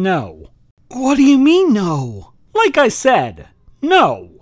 No. What do you mean, no? Like I said, no.